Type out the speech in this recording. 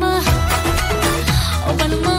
Obama Obama